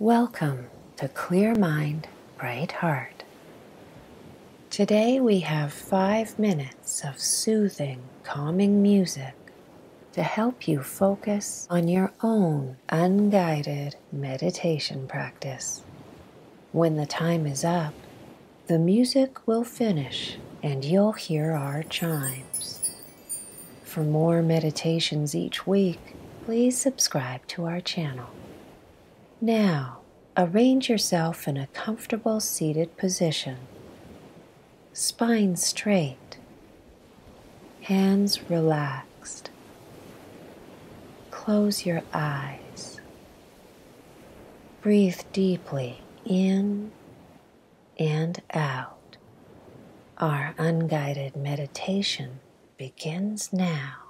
Welcome to Clear Mind, Bright Heart. Today we have five minutes of soothing, calming music to help you focus on your own unguided meditation practice. When the time is up, the music will finish and you'll hear our chimes. For more meditations each week, please subscribe to our channel. Now, arrange yourself in a comfortable seated position, spine straight, hands relaxed. Close your eyes. Breathe deeply in and out. Our unguided meditation begins now.